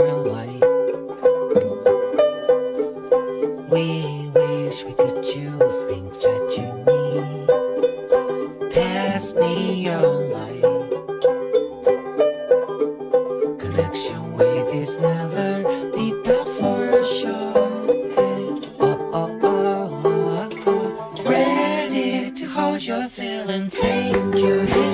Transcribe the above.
and white. We wish we could choose things that you need. Pass me your light. Connection with is never be back for sure. Oh, oh, oh, Ready to hold your feeling, take your hand.